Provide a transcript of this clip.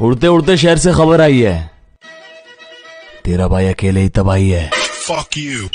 उड़ते उड़ते शहर से खबर आई है तेरा भाई अकेले ही तबाही है Fuck you.